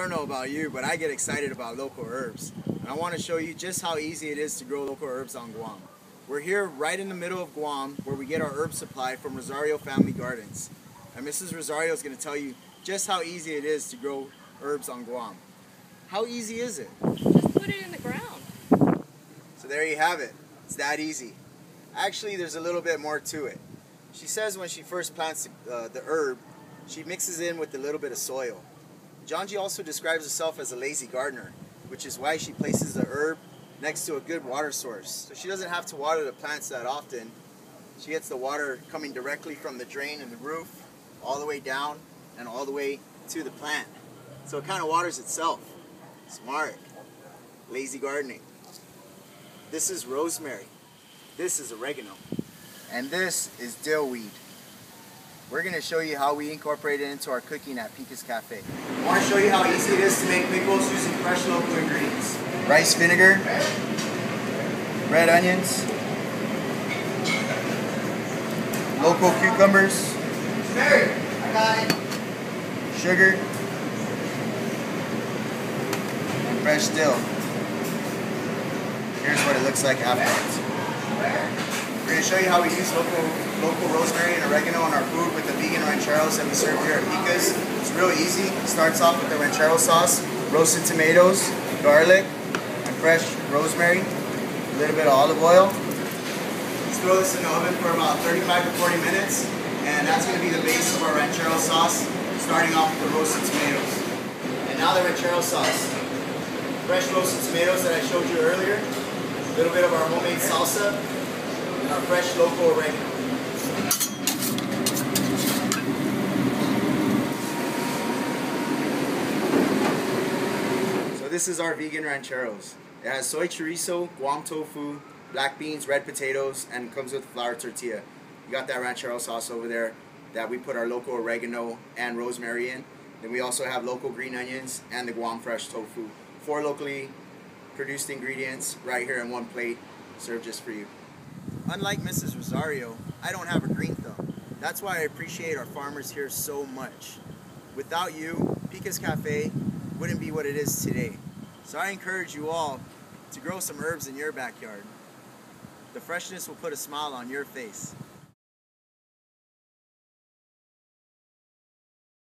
don't know about you, but I get excited about local herbs. And I want to show you just how easy it is to grow local herbs on Guam. We're here right in the middle of Guam where we get our herb supply from Rosario Family Gardens. And Mrs. Rosario is going to tell you just how easy it is to grow herbs on Guam. How easy is it? Just put it in the ground. So there you have it. It's that easy. Actually, there's a little bit more to it. She says when she first plants uh, the herb, she mixes in with a little bit of soil. Janji also describes herself as a lazy gardener, which is why she places the herb next to a good water source. So she doesn't have to water the plants that often. She gets the water coming directly from the drain in the roof, all the way down, and all the way to the plant. So it kind of waters itself. Smart. Lazy gardening. This is rosemary. This is oregano. And this is dill weed. We're going to show you how we incorporate it into our cooking at Pika's Cafe. I want to show you how easy it is to make pickles using fresh local ingredients. Rice vinegar, red onions, local cucumbers, I got it. sugar, and fresh dill. Here's what it looks like afterwards. To show you how we use local local rosemary and oregano in our food with the vegan rancheros that we serve here at Pika's. It's real easy. It starts off with the ranchero sauce, roasted tomatoes, garlic, and fresh rosemary, a little bit of olive oil. Let's throw this in the oven for about 35 to 40 minutes, and that's going to be the base of our ranchero sauce, starting off with the roasted tomatoes. And now the ranchero sauce. Fresh roasted tomatoes that I showed you earlier, a little bit of our homemade salsa, our fresh local oregano. So this is our vegan rancheros. It has soy chorizo, guam tofu, black beans, red potatoes, and comes with flour tortilla. You got that ranchero sauce over there that we put our local oregano and rosemary in. Then we also have local green onions and the Guam fresh tofu. Four locally produced ingredients right here in one plate, served just for you. Unlike Mrs. Rosario, I don't have a green thumb. That's why I appreciate our farmers here so much. Without you, Pika's Cafe wouldn't be what it is today. So I encourage you all to grow some herbs in your backyard. The freshness will put a smile on your face.